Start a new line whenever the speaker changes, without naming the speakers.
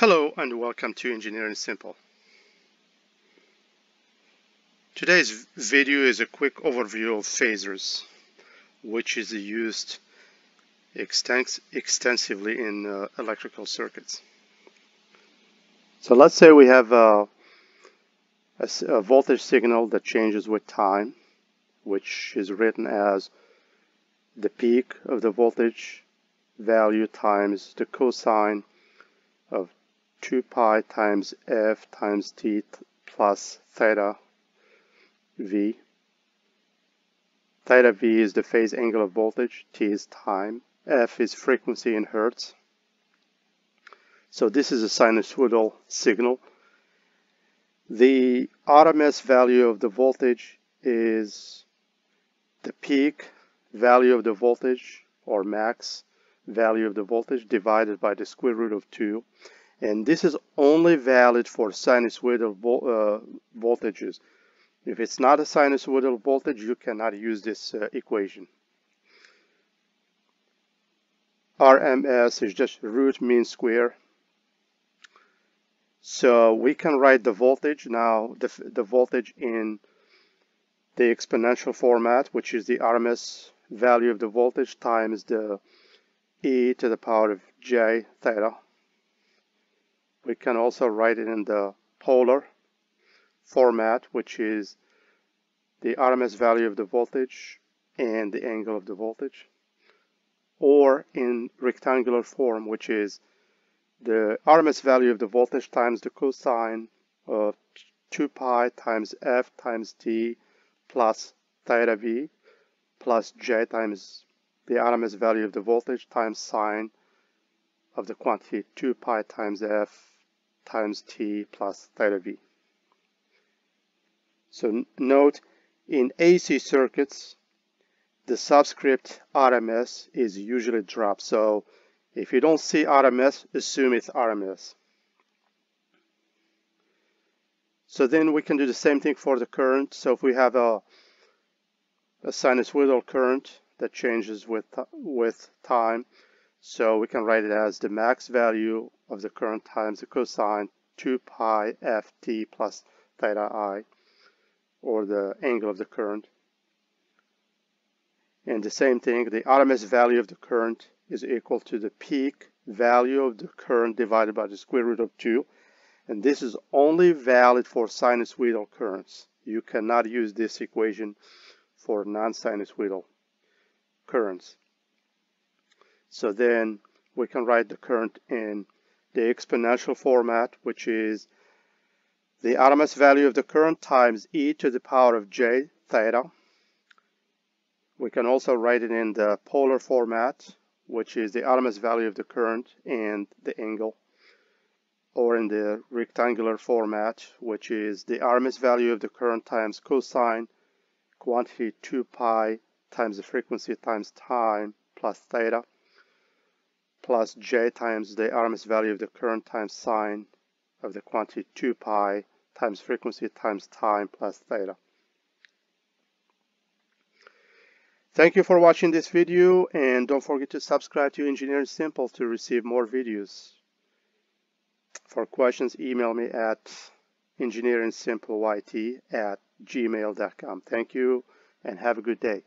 Hello and welcome to Engineering Simple. Today's video is a quick overview of phasors, which is used extens extensively in uh, electrical circuits. So let's say we have a, a, a voltage signal that changes with time, which is written as the peak of the voltage value times the cosine 2 pi times f times t plus theta v. Theta v is the phase angle of voltage, t is time, f is frequency in hertz. So this is a sinusoidal signal. The RMS value of the voltage is the peak value of the voltage or max value of the voltage divided by the square root of 2 and this is only valid for sinusoidal vo uh, voltages. If it's not a sinusoidal voltage, you cannot use this uh, equation. RMS is just root mean square. So we can write the voltage now, the, the voltage in the exponential format, which is the RMS value of the voltage times the e to the power of j theta we can also write it in the polar format, which is the RMS value of the voltage and the angle of the voltage, or in rectangular form, which is the RMS value of the voltage times the cosine of 2 pi times f times t plus theta v plus j times the RMS value of the voltage times sine of the quantity 2 pi times f times t plus theta v. So note in AC circuits, the subscript RMS is usually dropped. So if you don't see RMS, assume it's RMS. So then we can do the same thing for the current. So if we have a, a sinusoidal current that changes with, with time, so we can write it as the max value of the current times the cosine 2 pi ft plus theta i, or the angle of the current. And the same thing, the RMS value of the current is equal to the peak value of the current divided by the square root of 2. And this is only valid for sinusoidal currents. You cannot use this equation for non-sinusoidal currents. So then we can write the current in the exponential format, which is the RMS value of the current times e to the power of j theta. We can also write it in the polar format, which is the RMS value of the current and the angle, or in the rectangular format, which is the RMS value of the current times cosine quantity 2 pi times the frequency times time plus theta plus j times the RMS value of the current times sine of the quantity 2 pi times frequency times time plus theta. Thank you for watching this video and don't forget to subscribe to Engineering Simple to receive more videos. For questions, email me at engineeringsimpleyt at gmail.com. Thank you and have a good day.